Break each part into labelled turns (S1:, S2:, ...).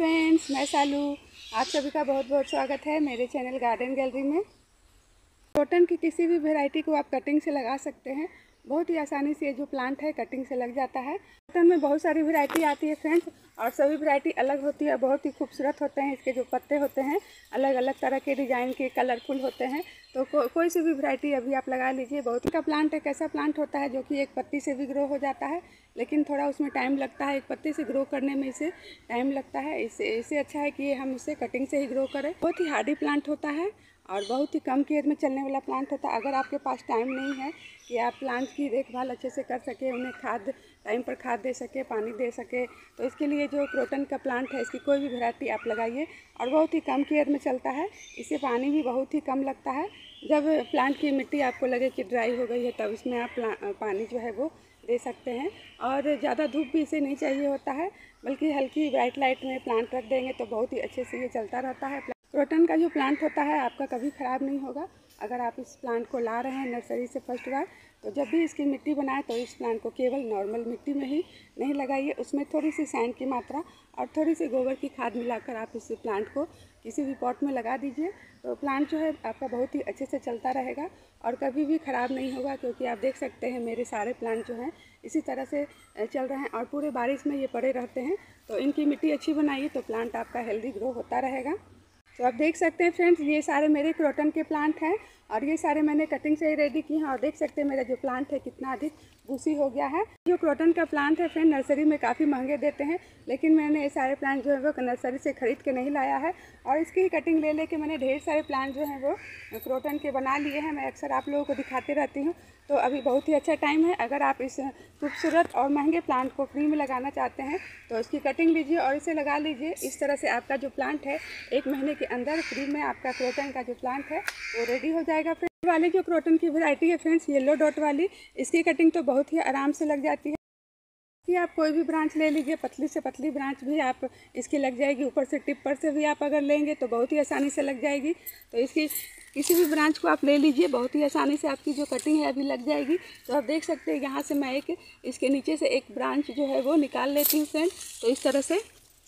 S1: Friends मैं सालू। आप सभी का बहुत बहुत स्वागत है मेरे चैनल गार्डन गैलरी में। कॉटन की किसी भी वैरायटी को आप कटिंग से लगा सकते हैं। बहुत ही आसानी से ये जो प्लांट है कटिंग से लग जाता है। कॉटन में बहुत सारी वैरायटी आती है फ्रेंड्स और सभी वैरायटी अलग होती है बहुत ही खूबसूरत होते हैं इसके जो पत्ते होते हैं अलग अलग तरह के डिज़ाइन के कलरफुल होते हैं। तो को, कोई सी भी वैरायटी अभी आप लगा लीजिए बहुत ही का प्लांट एक ऐसा प्लांट होता है जो कि एक पत्ती से भी ग्रो हो जाता है लेकिन थोड़ा उसमें टाइम लगता है एक पत्ते से ग्रो करने में इसे टाइम लगता है। इसे इससे अच्छा है कि हम इसे कटिंग से ही ग्रो करें। बहुत ही हार्डी प्लांट होता है और बहुत ही कम केयर में चलने वाला प्लांट होता। है अगर आपके पास टाइम नहीं है कि आप प्लांट की देखभाल अच्छे से कर सके, उन्हें खाद टाइम पर खाद दे सके, पानी दे सके तो इसके लिए जो क्रोटन का प्लांट है, इसकी कोई भी वेराइटी आप लगाइए। और बहुत ही कम केयर में चलता है। इसे पानी भी बहुत ही कम लगता है। जब प्लांट की मिट्टी आपको लगे कि ड्राई हो गई है, तब इसमें आप पानी जो है वो दे सकते हैं। और ज़्यादा धूप भी इसे नहीं चाहिए होता है, बल्कि हल्की ब्राइट लाइट में प्लांट रख देंगे तो बहुत ही अच्छे से ये चलता रहता है। क्रोटन का जो प्लांट होता है, आपका कभी ख़राब नहीं होगा। अगर आप इस प्लांट को ला रहे हैं नर्सरी से फ़र्स्ट बार तो जब भी इसकी मिट्टी बनाए तो इस प्लांट को केवल नॉर्मल मिट्टी में ही नहीं लगाइए। उसमें थोड़ी सी सैंड की मात्रा और थोड़ी सी गोबर की खाद मिलाकर आप इस प्लांट को किसी भी पॉट में लगा दीजिए। तो प्लांट जो है, आपका बहुत ही अच्छे से चलता रहेगा और कभी भी ख़राब नहीं होगा, क्योंकि आप देख सकते हैं मेरे सारे प्लांट जो हैं, इसी तरह से चल रहे हैं और पूरे बारिश में ये पड़े रहते हैं। तो इनकी मिट्टी अच्छी बनाइए तो प्लांट आपका हेल्दी ग्रो होता रहेगा। तो आप देख सकते हैं फ्रेंड्स ये सारे मेरे क्रोटन के प्लांट हैं। और ये सारे मैंने कटिंग से ही रेडी किए हैं और देख सकते हैं मेरा जो प्लांट है कितना अधिक भूसी हो गया है। जो क्रोटन का प्लांट है फ्रेंड नर्सरी में काफ़ी महँगे देते हैं, लेकिन मैंने ये सारे प्लांट जो है वो नर्सरी से ख़रीद के नहीं लाया है। और इसकी ही कटिंग ले लेके मैंने ढेर सारे प्लांट जो हैं वो क्रोटन के बना लिए हैं। मैं अक्सर आप लोगों को दिखाती रहती हूँ। तो अभी बहुत ही अच्छा टाइम है। अगर आप इस खूबसूरत और महँगे प्लांट को फ्री में लगाना चाहते हैं तो इसकी कटिंग लीजिए और इसे लगा लीजिए। इस तरह से आपका जो प्लांट है, एक महीने के अंदर फ्री में आपका क्रोटन का जो प्लांट है, वो रेडी हो जाएगा। फ्रेंड वाले जो क्रोटन की वैरायटी है फ्रेंड्स येलो डॉट वाली, इसकी कटिंग तो बहुत ही आराम से लग जाती है। कि आप कोई भी ब्रांच ले लीजिए, पतली से पतली ब्रांच भी आप, इसकी लग जाएगी, ऊपर से टिप पर से भी आप अगर लेंगे तो बहुत ही आसानी से लग जाएगी। तो इसकी, किसी भी ब्रांच को आप ले लीजिए, बहुत ही आसानी से आपकी जो कटिंग है अभी लग जाएगी। तो आप देख सकते हैं, यहाँ से मैं एक, इसके नीचे से एक ब्रांच जो है वो निकाल लेती हूँ फ्रेंड तो इस तरह से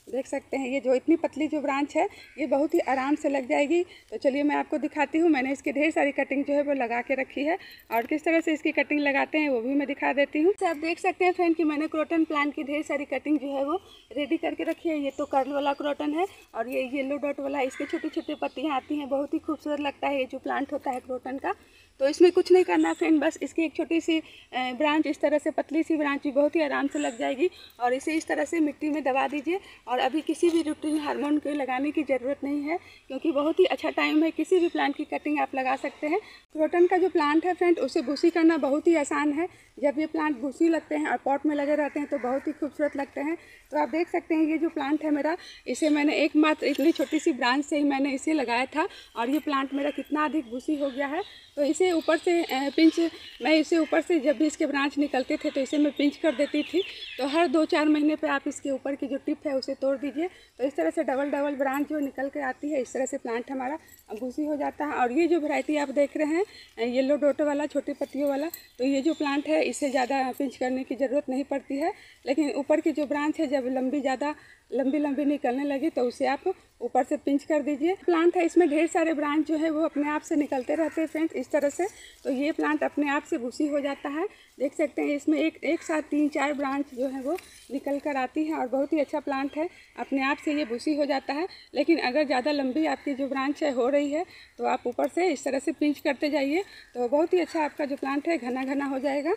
S1: देख सकते हैं, ये जो इतनी पतली जो ब्रांच है, ये बहुत ही आराम से लग जाएगी। तो चलिए मैं आपको दिखाती हूँ, मैंने इसकी ढेर सारी कटिंग जो है वो लगा के रखी है और किस तरह से इसकी कटिंग लगाते हैं वो भी मैं दिखा देती हूँ। आप देख सकते हैं फ्रेंड कि मैंने क्रोटन प्लांट की ढेर सारी कटिंग जो है वो रेडी करके रखी है। ये तो कर्ल वाला क्रोटन है और ये येलो डॉट वाला, इसके छोटी छोटी पत्तियाँ आती हैं, बहुत ही खूबसूरत लगता है ये जो प्लांट होता है क्रोटन का। तो इसमें कुछ नहीं करना फ्रेंड बस इसकी एक छोटी सी ब्रांच इस तरह से, पतली सी ब्रांच भी बहुत ही आराम से लग जाएगी और इसे इस तरह से मिट्टी में दबा दीजिए और अभी किसी भी रूटीन हार्मोन के लगाने की ज़रूरत नहीं है क्योंकि बहुत ही अच्छा टाइम है, किसी भी प्लांट की कटिंग आप लगा सकते हैं। क्रोटन का जो प्लांट है फ्रेंड उसे भूसी करना बहुत ही आसान है। जब ये प्लांट भूसी लगते हैं और पॉट में लगे रहते हैं तो बहुत ही खूबसूरत लगते हैं। तो आप देख सकते हैं ये जो प्लांट है मेरा, इसे मैंने एकमात्र, इतनी छोटी सी ब्रांच से ही मैंने इसे लगाया था और ये प्लांट मेरा कितना अधिक भूसी हो गया है। तो इसे ऊपर से पिंच, मैं इसे ऊपर से जब भी इसके ब्रांच निकलते थे तो इसे मैं पिंच कर देती थी। तो हर दो चार महीने पे आप इसके ऊपर की जो टिप है उसे तोड़ दीजिए। तो इस तरह से डबल डबल ब्रांच जो निकल के आती है, इस तरह से प्लांट हमारा भूसी हो जाता है। और ये जो वैरायटी आप देख रहे हैं येलो डोटो वाला, छोटी पत्तियों वाला तो ये जो प्लांट है, इसे ज़्यादा पिंच करने की ज़रूरत नहीं पड़ती है। लेकिन ऊपर की जो ब्रांच है, जब लंबी ज़्यादा लंबी लंबी निकलने लगी तो उसे आप ऊपर से पिंच कर दीजिए। प्लांट है, इसमें ढेर सारे ब्रांच जो है, वो अपने आप से निकलते रहते हैं फ्रेंड्स, इस तरह से। तो ये प्लांट अपने आप से भूसी हो जाता है। देख सकते हैं, इसमें एक एक साथ तीन, चार ब्रांच जो है, वो निकल कर आती है और बहुत ही अच्छा प्लांट है। अपने आप से ये भूसी हो जाता है। लेकिन अगर ज़्यादा लंबी आपकी जो ब्रांच है, हो रही है तो आप ऊपर से इस तरह से पिंच करते जाइए। तो बहुत ही अच्छा आपका जो प्लांट है घना घना हो जाएगा।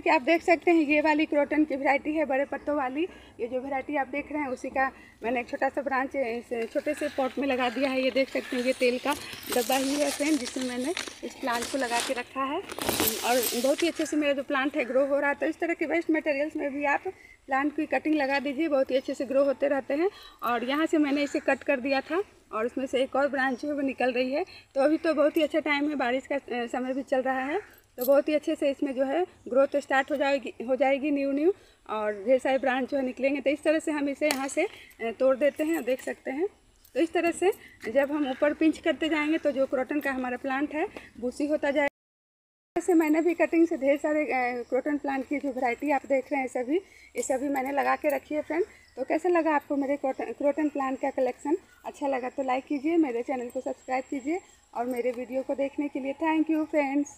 S1: कि आप देख सकते हैं, ये वाली क्रोटन की वैरायटी है, बड़े पत्तों वाली। ये जो वैरायटी आप देख रहे हैं, उसी का मैंने एक छोटा सा ब्रांच छोटे से पॉट में लगा दिया है। ये देख सकते हैं, ये तेल का डब्बा ही है फ्रेंड जिसमें मैंने इस प्लांट को लगा के रखा है। और बहुत ही अच्छे से मेरा जो प्लांट है ग्रो हो रहा है तो इस तरह के वेस्ट मटेरियल्स में भी आप प्लांट की कटिंग लगा दीजिए, बहुत ही अच्छे से ग्रो होते रहते हैं। और यहाँ से मैंने इसे कट कर दिया था, और उसमें से एक और ब्रांच है वो निकल रही है। तो अभी तो बहुत ही अच्छा टाइम है, बारिश का समय भी चल रहा है। तो बहुत ही अच्छे से इसमें जो है ग्रोथ स्टार्ट हो जाएगी हो जाएगी न्यू न्यू और ढेर सारे ब्रांच जो है निकलेंगे। तो इस तरह से हम इसे यहाँ से तोड़ देते हैं देख सकते हैं। तो इस तरह से जब हम ऊपर पिंच करते जाएँगे तो जो क्रोटन का हमारा प्लांट है भूसी होता जाएगा जैसे मैंने भी कटिंग से ढेर सारे क्रोटन प्लांट की जो वैरायटी आप देख रहे हैं सभी, ये सभी मैंने लगा के रखी है फ्रेंड तो कैसा लगा आपको मेरे क्रोटन क्रोटन प्लांट का कलेक्शन अच्छा लगा तो लाइक कीजिए, मेरे चैनल को सब्सक्राइब कीजिए और मेरे वीडियो को देखने के लिए थैंक यू फ्रेंड्स